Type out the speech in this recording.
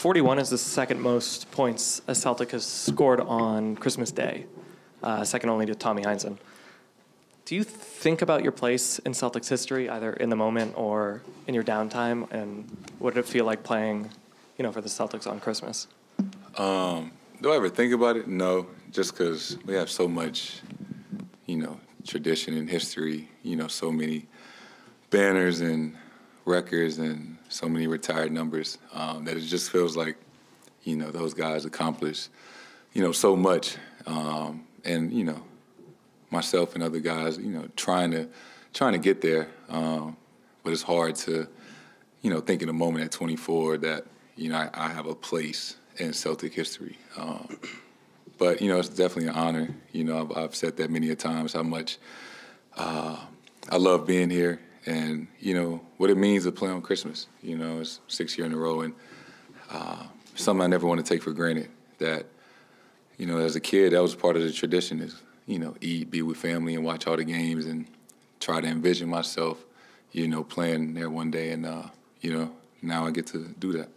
41 is the second most points a Celtic has scored on Christmas Day, uh, second only to Tommy Heinsohn. Do you think about your place in Celtics history, either in the moment or in your downtime, and what did it feel like playing, you know, for the Celtics on Christmas? Um, do I ever think about it? No, just because we have so much, you know, tradition and history. You know, so many banners and records and so many retired numbers um, that it just feels like, you know, those guys accomplished, you know, so much. Um, and you know, myself and other guys, you know, trying to trying to get there. Um, but it's hard to, you know, think in a moment at 24 that you know I, I have a place in Celtic history. Um, but you know, it's definitely an honor. You know, I've, I've said that many a times how much uh, I love being here, and you know what it means to play on Christmas. You know, it's six year in a row, and uh, something I never want to take for granted. That you know, as a kid, that was part of the tradition. Is you know, eat, be with family, and watch all the games, and try to envision myself, you know, playing there one day. And uh, you know, now I get to do that.